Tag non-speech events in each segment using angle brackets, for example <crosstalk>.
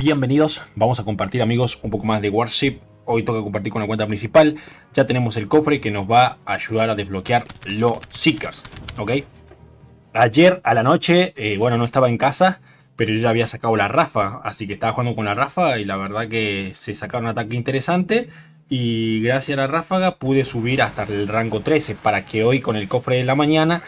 Bienvenidos, vamos a compartir amigos un poco más de Warship. Hoy toca compartir con la cuenta principal. Ya tenemos el cofre que nos va a ayudar a desbloquear los Seekers. ¿Ok? Ayer a la noche, eh, bueno, no estaba en casa, pero yo ya había sacado la Rafa. Así que estaba jugando con la Rafa y la verdad que se sacaron un ataque interesante. Y gracias a la ráfaga pude subir hasta el rango 13 para que hoy con el cofre de la mañana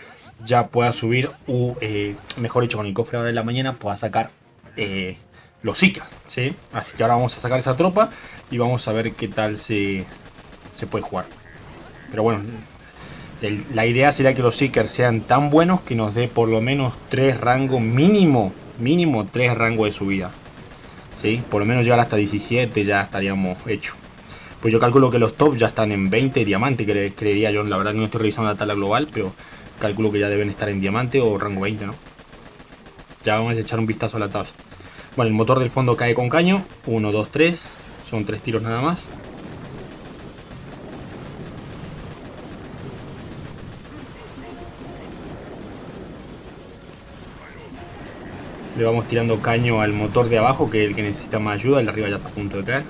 ya pueda subir, o eh, mejor dicho, con el cofre ahora de la mañana pueda sacar eh, los Zika, ¿sí? Así que ahora vamos a sacar esa tropa y vamos a ver qué tal se, se puede jugar. Pero bueno, la idea sería que los Seekers sean tan buenos que nos dé por lo menos 3 rangos mínimo, mínimo 3 rangos de subida. ¿Sí? Por lo menos llegar hasta 17 ya estaríamos hechos. Pues yo calculo que los top ya están en 20 diamante, que creería yo. La verdad que no estoy revisando la tabla global, pero calculo que ya deben estar en diamante o rango 20, ¿no? Ya vamos a echar un vistazo a la tabla. Bueno, el motor del fondo cae con caño. 1, 2, 3. Son tres tiros nada más. Le vamos tirando caño al motor de abajo, que es el que necesita más ayuda. El de arriba ya está a punto de caer.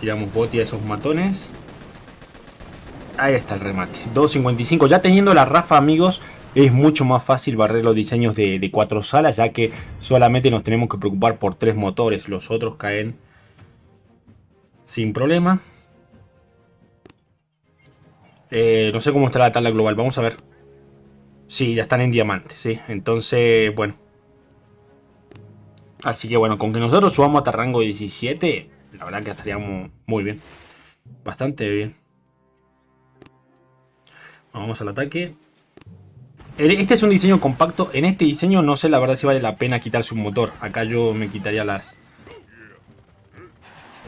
Tiramos boti a esos matones. Ahí está el remate. 2.55. Ya teniendo la Rafa, amigos, es mucho más fácil barrer los diseños de, cuatro salas, ya que solamente nos tenemos que preocupar por tres motores. Los otros caen sin problema. Eh, no sé cómo está la tabla global. Vamos a ver. Sí, ya están en diamante, sí. Entonces, bueno. Así que bueno, con que nosotros subamos hasta rango 17, la verdad que estaríamos muy bien. Bastante bien. Vamos al ataque. Este es un diseño compacto. En este diseño no sé la verdad si vale la pena quitarse un motor. Acá yo me quitaría las...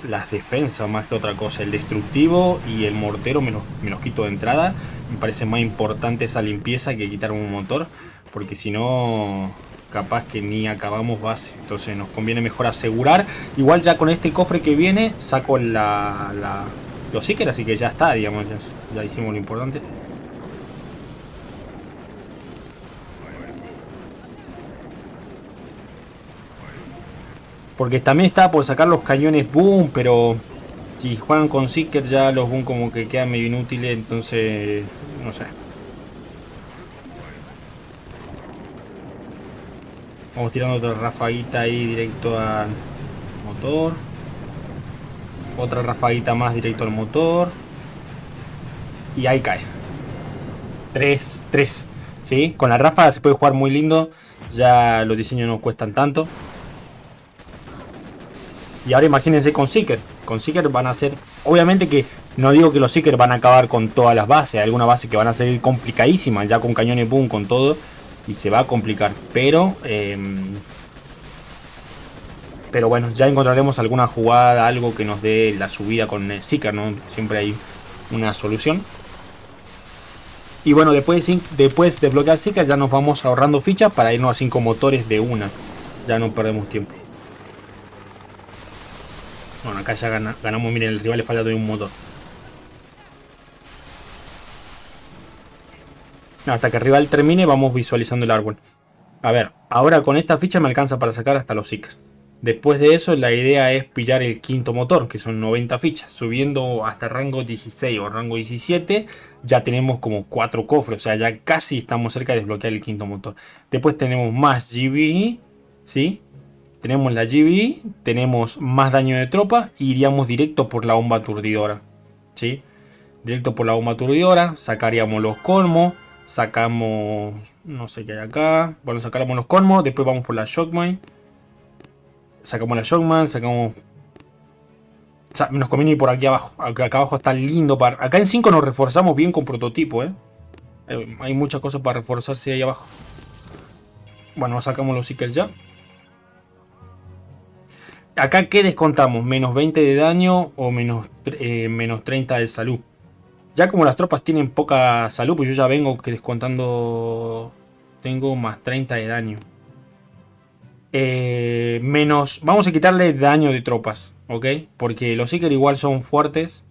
Las defensas más que otra cosa. El destructivo y el mortero me los, me los quito de entrada. Me parece más importante esa limpieza que quitar un motor. Porque si no capaz que ni acabamos base. Entonces nos conviene mejor asegurar. Igual ya con este cofre que viene saco la, la los Seeker, así que ya está, digamos, ya, hicimos lo importante. Porque también está por sacar los cañones boom, pero si juegan con Seeker ya los boom como que quedan medio inútiles, entonces no sé. Vamos tirando otra rafaguita ahí directo al motor. Otra rafaguita más directo al motor. Y ahí cae. 3, 3. ¿Sí? Con la ráfaga se puede jugar muy lindo. Ya los diseños no cuestan tanto. Y ahora imagínense con Seeker. Con Seeker van a ser... Obviamente que no digo que los Seeker van a acabar con todas las bases. Hay algunas bases que van a ser complicadísimas. Ya con cañones boom, con todo y se va a complicar. Pero, em, pero bueno, ya encontraremos alguna jugada, algo que nos dé la subida con Seeker, ¿no? Siempre hay una solución. Y bueno, después, después de bloquear Seeker ya nos vamos ahorrando fichas para irnos a 5 motores de una. Ya no perdemos tiempo. Bueno, acá ya ganamos, miren, el rival le falta de un motor. Hasta que el rival termine vamos visualizando el árbol. A ver, ahora con esta ficha me alcanza para sacar hasta los Seekers. Después de eso la idea es pillar el quinto motor, que son 90 fichas. Subiendo hasta rango 16 o rango 17 ya tenemos como 4 cofres. O sea, ya casi estamos cerca de desbloquear el quinto motor. Después tenemos más GBE, ¿sí? Tenemos la GBE, tenemos más daño de tropa y iríamos directo por la bomba aturdidora, ¿sí? Directo por la bomba aturdidora, sacaríamos los colmos Sacamos, no sé qué hay acá. Bueno, sacamos los colmos. Después vamos por la Shockman. Sacamos la Shockman, sacamos... Nos conviene ir por aquí abajo. Acá, abajo está lindo. Para... Acá en 5 nos reforzamos bien con prototipo, ¿eh? Hay muchas cosas para reforzarse ahí abajo. Bueno, sacamos los Seekers ya. Acá, ¿qué descontamos? ¿Menos 20 de daño o menos, eh, menos 30 de salud? Ya como las tropas tienen poca salud, pues yo ya vengo que descontando... Tengo más 30 de daño. Eh, menos... Vamos a quitarle daño de tropas, ¿ok? Porque los Seeker igual son fuertes.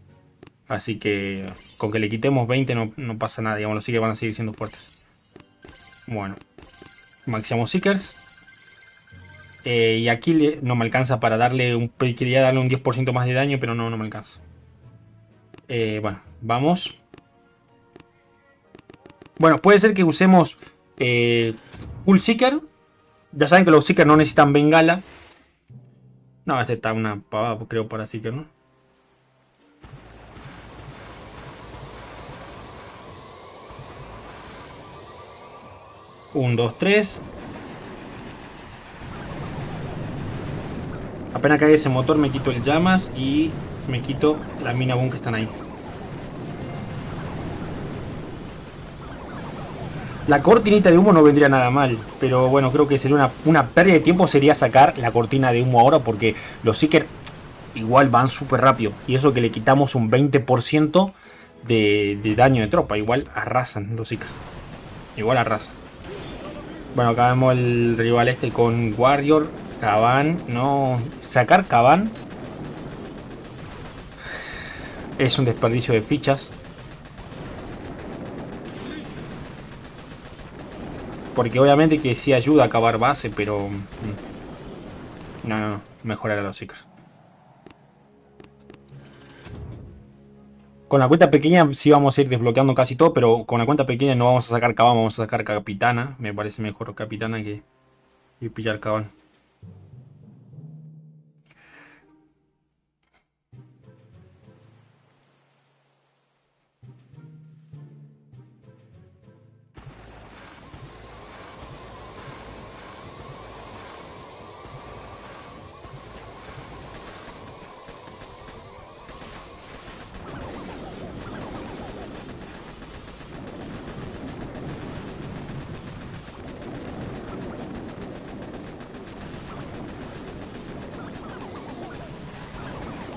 Así que con que le quitemos 20 no, pasa nada. Digamos, los Seeker van a seguir siendo fuertes. Bueno. Maximamos Seekers. Eh, y aquí no me alcanza para darle un... Quería darle un 10% más de daño, pero no, no me alcanza. Eh, bueno, vamos. Bueno, puede ser que usemos eh, Full Seeker. Ya saben que los Seekers no necesitan bengala. No, este está una pavada, creo, para Seeker, ¿no? 1, 2, 3. Apenas cae ese motor me quito el llamas y me quito la mina boom que están ahí. La cortinita de humo no vendría nada mal, pero bueno, creo que sería una, una pérdida de tiempo sería sacar la cortina de humo ahora porque los Seekers igual van súper rápido. Y eso que le quitamos un 20% de, de daño de tropa, igual arrasan los Seekers. Igual arrasan. Bueno, acá vemos el rival este con Warrior, Caban, no... Sacar Caban es un desperdicio de fichas. Porque obviamente que sí ayuda a acabar base, pero... Mm, no, no, no. Mejorar a los Seekers. Con la cuenta pequeña sí vamos a ir desbloqueando casi todo, pero con la cuenta pequeña no vamos a sacar cabán, vamos a sacar capitana. Me parece mejor capitana que, pillar cabán.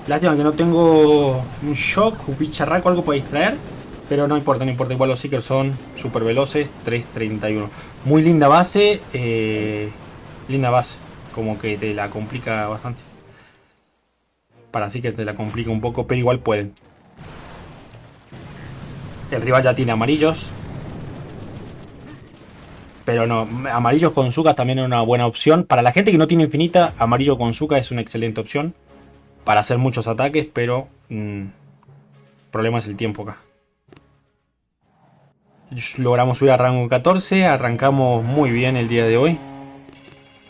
Lástima que no tengo un shock, un bicharraco, algo para distraer. Pero no importa, no importa. Igual los Seekers son súper veloces. 3.31. Muy linda base. Eh, linda base. Como que te la complica bastante. Para Seekers te la complica un poco, pero igual pueden. El rival ya tiene amarillos. Pero no, amarillos con Zuka también es una buena opción. Para la gente que no tiene infinita, amarillo con Zuka es una excelente opción para hacer muchos ataques, pero el mm, problema es el tiempo acá. Logramos subir a rango 14, arrancamos muy bien el día de hoy.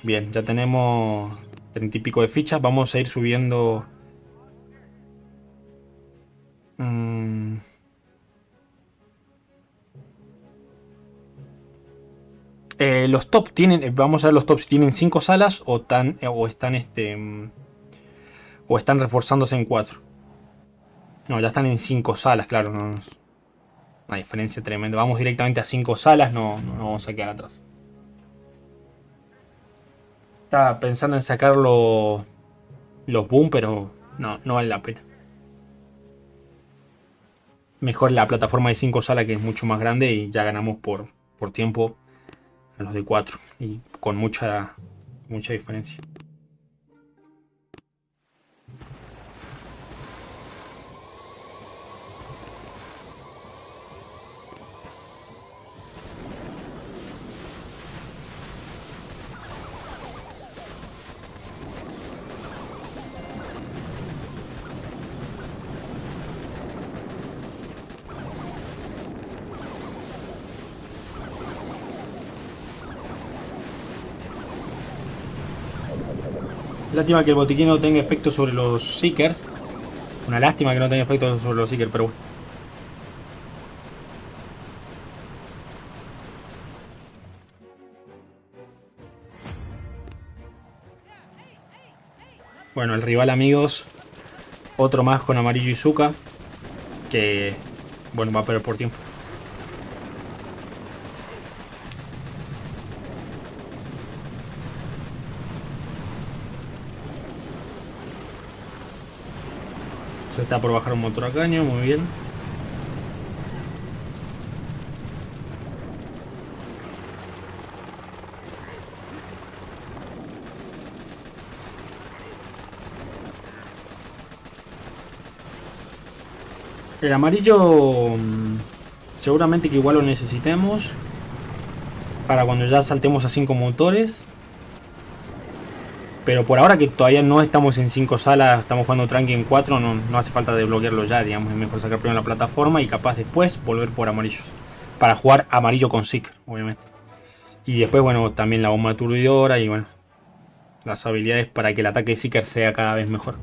Bien, ya tenemos 30 y pico de fichas, vamos a ir subiendo... Mm, eh, los top tienen, vamos a ver los tops, tienen 5 salas o, tan, o están este... ¿O están reforzándose en 4? No, ya están en 5 salas, claro. No, una diferencia tremenda. Vamos directamente a 5 salas, no, no, vamos a quedar atrás. Estaba pensando en sacar los, los boom, pero no, no vale la pena. Mejor la plataforma de 5 salas que es mucho más grande y ya ganamos por, por tiempo a los de 4 y con mucha, mucha diferencia. Lástima que el botiquín no tenga efecto sobre los Seekers. Una lástima que no tenga efecto sobre los Seekers, pero bueno. Bueno, el rival amigos. Otro más con amarillo y Zuka. Que, bueno, va a perder por tiempo. Está por bajar un motor a caño, muy bien. El amarillo mm, seguramente que igual lo necesitemos. Para cuando ya saltemos a 5 motores. Pero por ahora que todavía no estamos en 5 salas, estamos jugando tranqui en 4, no, no hace falta desbloquearlo ya, digamos, es mejor sacar primero la plataforma y capaz después volver por amarillos. Para jugar amarillo con Seeker, obviamente. Y después, bueno, también la bomba aturdidora y bueno, las habilidades para que el ataque de Seeker sea cada vez mejor.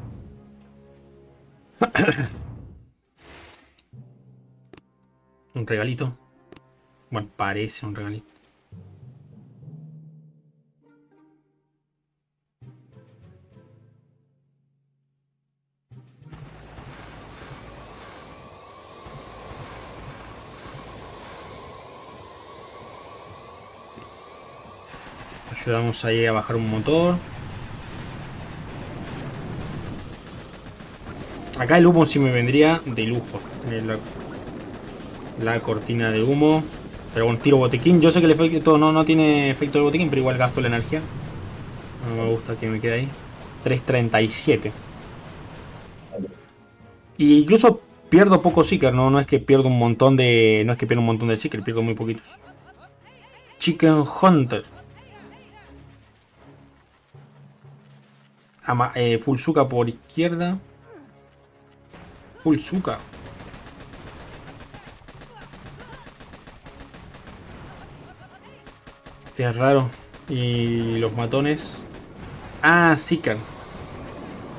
<coughs> un regalito. Bueno, parece un regalito. Ayudamos ahí a bajar un motor. Acá el humo sí me vendría de lujo. La, cortina de humo. Pero bueno, tiro botiquín. Yo sé que el efecto no, no tiene efecto de botiquín, pero igual gasto la energía. No me gusta que me quede ahí. 337. Y incluso pierdo poco Seeker, ¿no? No es que pierdo un montón de. No es que pierdo un montón de Seeker, pierdo muy poquitos. Chicken Hunter. Eh, full por izquierda. Full Zuka. Este es raro. Y los matones. Ah, Seeker.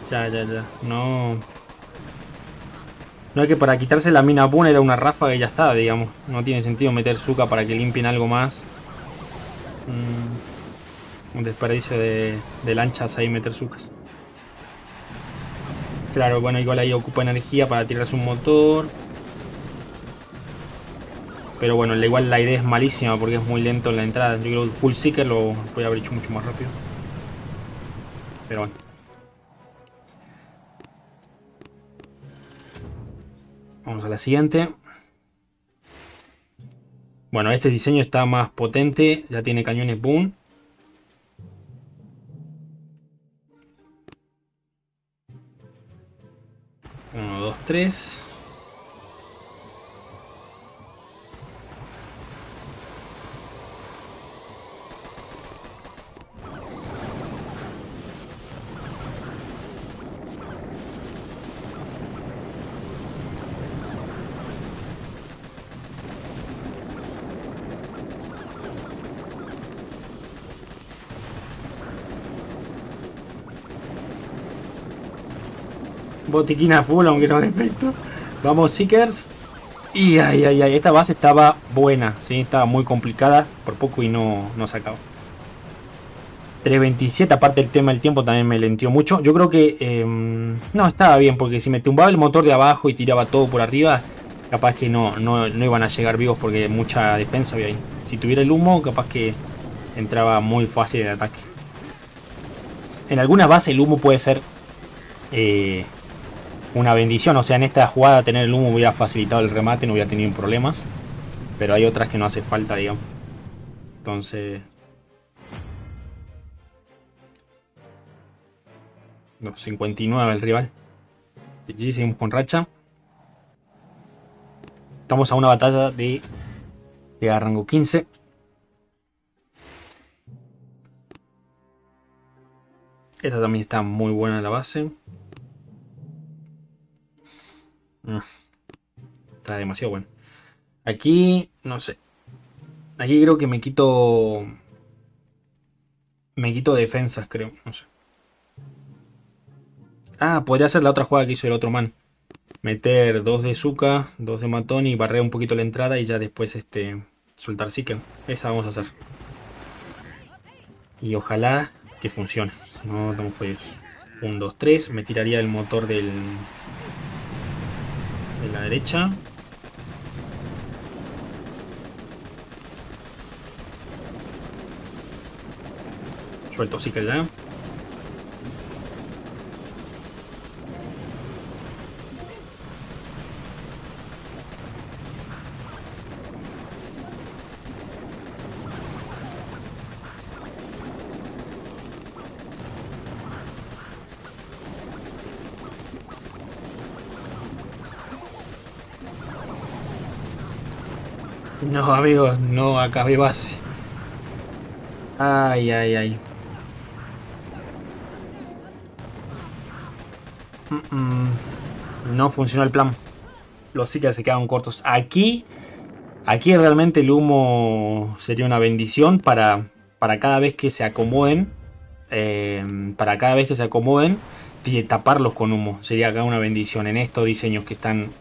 Ya, ya, ya. No. No es que para quitarse la mina Boon era una ráfaga y ya está, digamos. No tiene sentido meter Zuka para que limpien algo más. Mm, un desperdicio de, de lanchas ahí meter Zukas. Claro, bueno, igual ahí ocupa energía para tirarse un motor. Pero bueno, igual la idea es malísima porque es muy lento en la entrada. Yo creo que Full Seeker lo voy a haber hecho mucho más rápido. Pero bueno. Vamos a la siguiente. Bueno, este diseño está más potente. Ya tiene cañones boom. 3. Botiquina full, aunque no efecto. Vamos, Seekers. Y ay, ay, ay, esta base estaba buena, ¿sí? Estaba muy complicada, por poco y no, no sacaba. 327, aparte el tema del tiempo también me lentió mucho. Yo creo que em, no estaba bien, porque si me tumbaba el motor de abajo y tiraba todo por arriba, capaz que no, no, no iban a llegar vivos porque mucha defensa había ahí. Si tuviera el humo, capaz que entraba muy fácil el ataque. En algunas bases el humo puede ser eh, una bendición. O sea, en esta jugada tener el humo hubiera facilitado el remate, no hubiera tenido problemas. Pero hay otras que no hace falta, digamos. Entonces... No, 59 el rival. Y seguimos con racha. Estamos a una batalla de, de rango 15. Esta también está muy buena la base. Mm. Está demasiado bueno. Aquí, no sé. Aquí creo que me quito... Me quito defensas, creo. No sé. Ah, podría ser la otra jugada que hizo el otro man. Meter dos de Zuka, dos de Matón y barrer un poquito la entrada y ya después este soltar Seeker. Esa vamos a hacer. Y ojalá que funcione. No estamos fallos. 1, 2, 3. Me tiraría el motor del, de la derecha. Suelto sí que ya. No, amigos, no acabé base. Ay, ay, ay. Mm, mm. No funcionó el plan. Los Seekers se quedaron cortos. Aquí, aquí realmente el humo sería una bendición para, para cada vez que se acomoden. Eh, para cada vez que se acomoden, taparlos con humo. Sería acá una bendición en estos diseños que están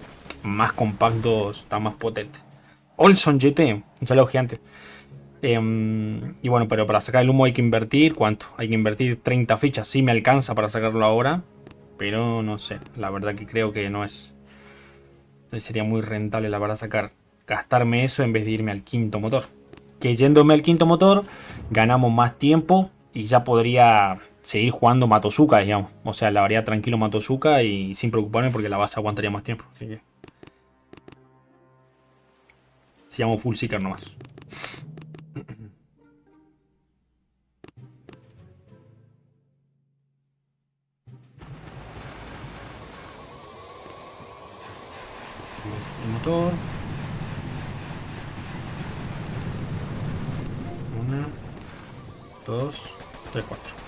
más compactos, están más potentes. Olson GT, un saludo gigante. Em, y bueno, pero para sacar el humo hay que invertir. ¿Cuánto? Hay que invertir 30 fichas. Sí me alcanza para sacarlo ahora. Pero no sé. La verdad que creo que no es. Sería muy rentable, la verdad, sacar. Gastarme eso en vez de irme al quinto motor. Que yéndome al quinto motor, ganamos más tiempo. Y ya podría seguir jugando Matosuka, digamos. O sea, la haría tranquilo Matosuka y sin preocuparme porque la base aguantaría más tiempo. Así que. Sigamos full seeker nomás. motor. Una, dos, tres, cuatro.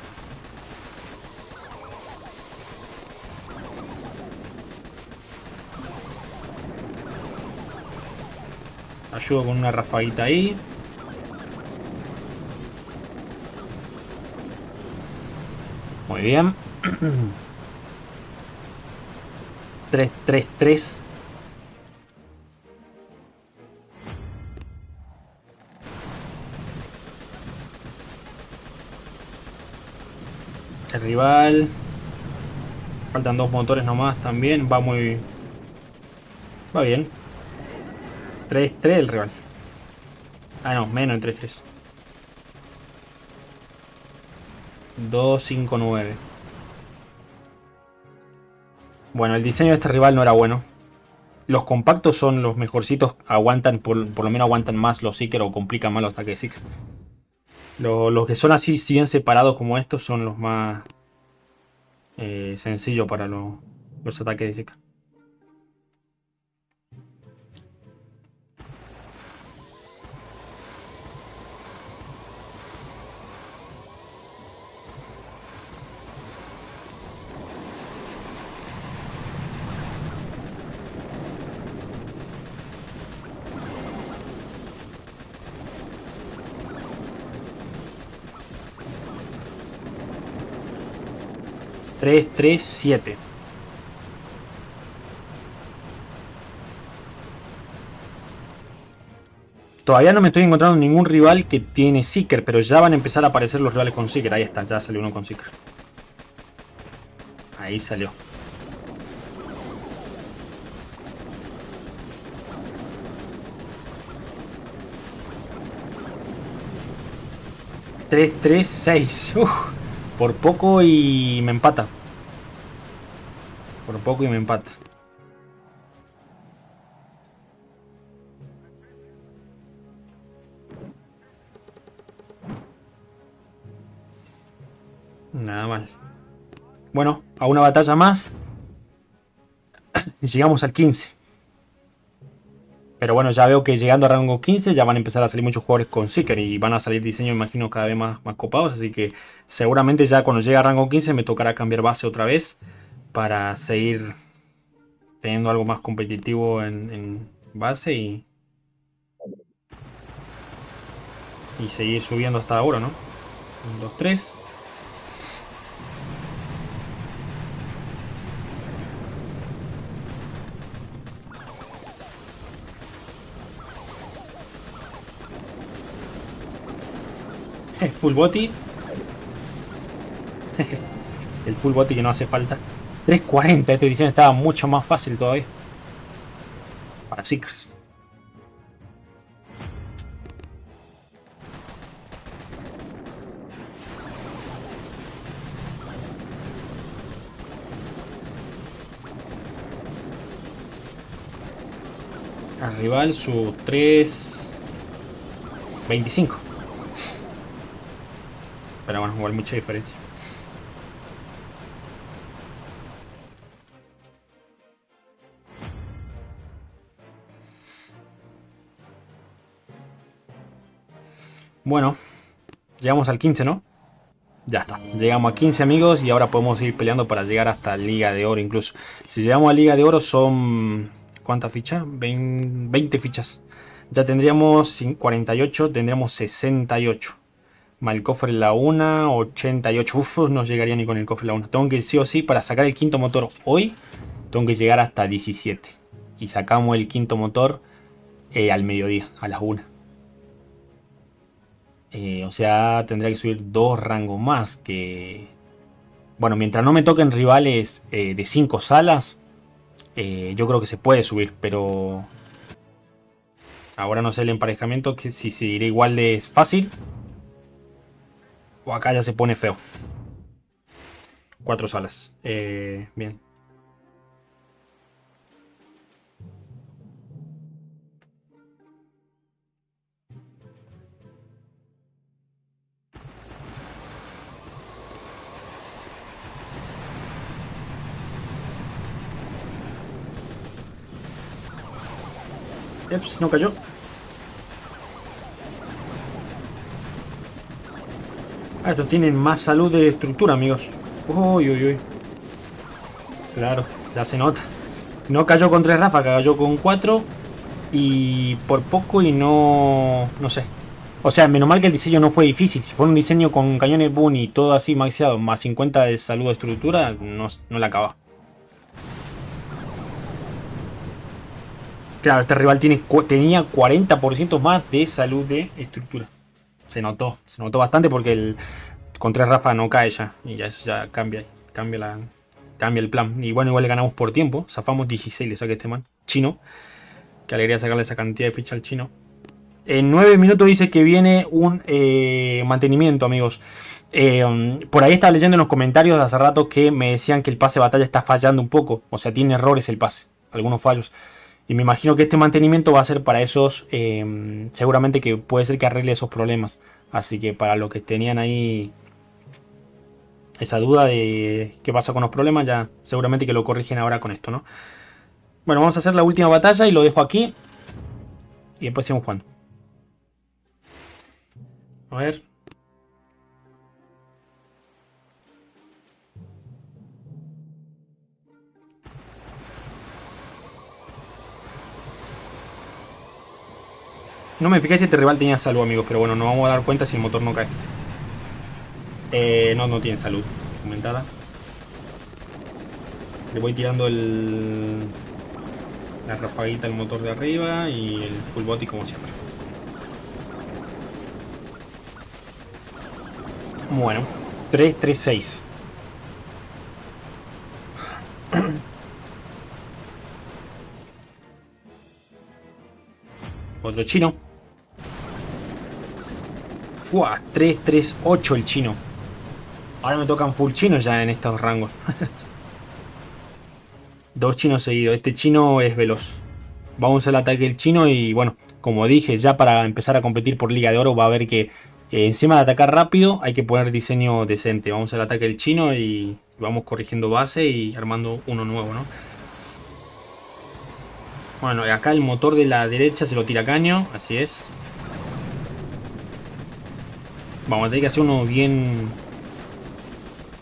Ayudo con una rafaguita ahí. Muy bien. 3, 3, 3. El rival. Faltan dos motores nomás también. Va muy... Va bien. 3-3 el rival. Ah, no, menos en 3-3. 2-5-9. Bueno, el diseño de este rival no era bueno. Los compactos son los mejorcitos. Aguantan, por, lo menos aguantan más los Seeker o complican más los ataques de Seeker. Los, que son así, si bien separados como estos, son los más eh, sencillos para los ataques de Seeker. 3, 3, 7. Todavía no me estoy encontrando ningún rival que tiene Seeker, pero ya van a empezar a aparecer los rivales con Seeker. Ahí está, ya salió uno con Seeker. Ahí salió. Tres, tres, seis. <laughs> Por poco y me empata. Por poco y me empata. Nada mal. Bueno, a una batalla más. <coughs> y llegamos al 15. Pero bueno, ya veo que llegando a rango 15 ya van a empezar a salir muchos jugadores con Seeker y van a salir diseños, imagino, cada vez más, más copados. Así que seguramente ya cuando llegue a rango 15 me tocará cambiar base otra vez para seguir teniendo algo más competitivo en, base y, y seguir subiendo hasta ahora, ¿no? 1, 2, 3. Full body. <laughs> el full body que no hace falta. 3.40, esta edición estaba mucho más fácil todavía. Para Seekers. Al rival su 3.25. Pero bueno, igual mucha diferencia. Bueno, Llegamos al 15, ¿no? Ya está. Llegamos a 15 amigos y ahora podemos ir peleando para llegar hasta Liga de Oro incluso. Si llegamos a Liga de Oro son... ¿Cuántas fichas? 20 fichas. Ya tendríamos 48, tendríamos 68. Mal cofre la 1, 88. Uf, no llegaría ni con el cofre la 1. Tengo que sí o sí, para sacar el quinto motor hoy, tengo que llegar hasta 17. Y sacamos el quinto motor eh, al mediodía, a las 1. Eh, o sea, tendría que subir dos rangos más. Que. Bueno, mientras no me toquen rivales eh, de 5 salas, yo creo que se puede subir, pero. Ahora no sé el emparejamiento, que si seguirá igual de fácil. O acá ya se pone feo. Cuatro salas. bien. Eps, no cayó. Ah, estos tienen más salud de estructura, amigos. Uy, uy, uy. Claro, ya se nota. No cayó con tres ráfagas, cayó con cuatro. Y por poco y no... No sé. O sea, menos mal que el diseño no fue difícil. Si fuera un diseño con cañones boom y todo así maxeado, más 50 de salud de estructura, no, no la acaba. Claro, este rival tiene, tenía 40% más de salud de estructura. Se notó, se notó bastante porque el con tres Rafa no cae ya. Y ya eso ya cambia, cambia, la, cambia el plan. Y bueno, igual le ganamos por tiempo. Zafamos 16, le saqué este man. Chino. Qué alegría sacarle esa cantidad de ficha al chino. En 9 minutos dice que viene un eh, mantenimiento, amigos. Eh, por ahí estaba leyendo en los comentarios de hace rato que me decían que el pase de batalla está fallando un poco. O sea, tiene errores el pase. Algunos fallos. Y me imagino que este mantenimiento va a ser para esos, em, seguramente que puede ser que arregle esos problemas. Así que para los que tenían ahí esa duda de qué pasa con los problemas, ya seguramente que lo corrigen ahora con esto, ¿no? Bueno, vamos a hacer la última batalla y lo dejo aquí. Y después seguimos jugando. A ver. No me fijé si este rival tenía salud, amigos, pero bueno, nos vamos a dar cuenta si el motor no cae. Eh, no, no tiene salud aumentada. Le voy tirando el... La rafaguita al motor de arriba y el full body como siempre. Bueno, 3, 3, 6. Otro chino. 3-3-8 el chino. Ahora me tocan full chino ya en estos rangos. <laughs> Dos chinos seguidos. Este chino es veloz. Vamos al ataque del chino y bueno, como dije, ya para empezar a competir por Liga de Oro va a haber que eh, encima de atacar rápido hay que poner diseño decente. Vamos al ataque del chino y vamos corrigiendo base y armando uno nuevo, ¿no? Bueno, acá el motor de la derecha se lo tira caño, así es. Vamos a tener que hacer uno bien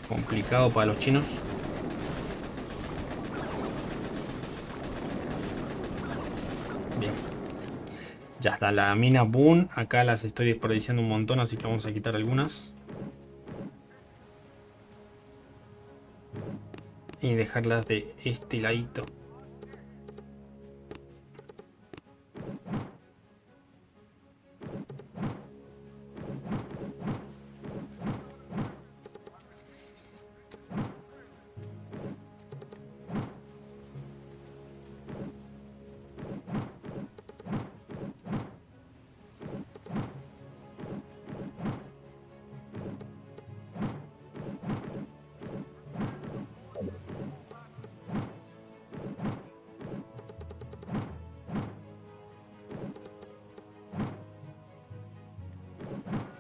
complicado para los chinos. Bien. Ya está, la mina Boon. Acá las estoy desperdiciando un montón, así que vamos a quitar algunas. Y dejarlas de este ladito.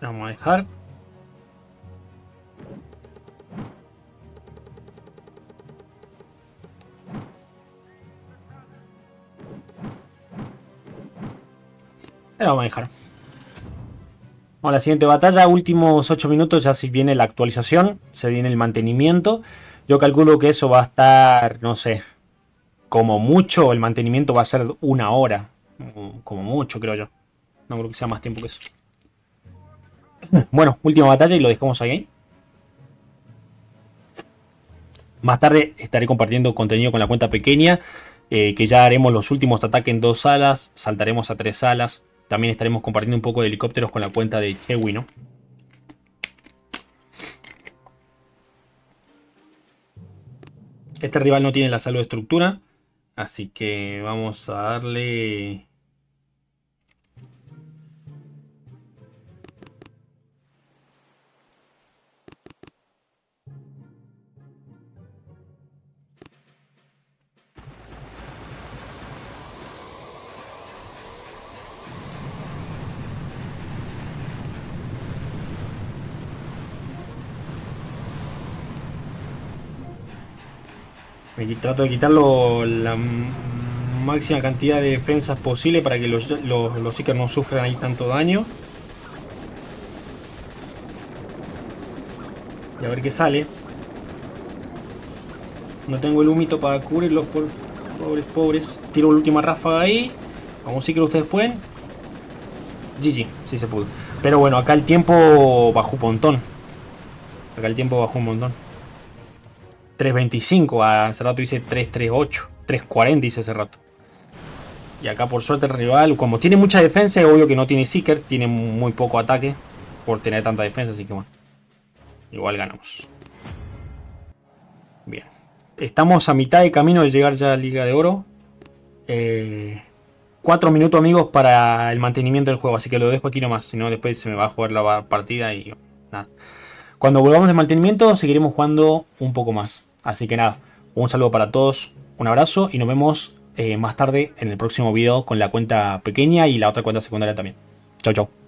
Vamos a dejar. vamos a dejar. A la siguiente batalla. Últimos 8 minutos ya si viene la actualización. Se viene el mantenimiento. Yo calculo que eso va a estar, no sé, como mucho el mantenimiento va a ser una hora. Como mucho, creo yo. No creo que sea más tiempo que eso. Bueno, última batalla y lo dejamos ahí. Más tarde estaré compartiendo contenido con la cuenta pequeña, eh, que ya haremos los últimos ataques en dos salas, saltaremos a tres salas. También estaremos compartiendo un poco de helicópteros con la cuenta de Chewy, ¿no? Este rival no tiene la salud de estructura, así que vamos a darle trato de quitarlo la máxima cantidad de defensas posible para que los, los, los Seekers no sufran ahí tanto daño. Y a ver qué sale. No tengo el humito para cubrirlos, por pobres, pobres. Tiro la última ráfaga ahí. Vamos a ustedes pueden. GG, sí se pudo. Pero bueno, acá el tiempo bajó un montón. Acá el tiempo bajó un montón. 3.25, hace rato dice 3.38, 3.40 dice hace rato. Y acá por suerte el rival, como tiene mucha defensa, es obvio que no tiene Seeker, tiene muy poco ataque por tener tanta defensa, así que bueno. Igual ganamos. Bien. Estamos a mitad de camino de llegar ya a Liga de Oro. Eh, cuatro minutos amigos para el mantenimiento del juego, así que lo dejo aquí nomás, si no después se me va a jugar la partida y nada. Cuando volvamos de mantenimiento seguiremos jugando un poco más. Así que nada, un saludo para todos, un abrazo y nos vemos eh, más tarde en el próximo video con la cuenta pequeña y la otra cuenta secundaria también. Chau, chau.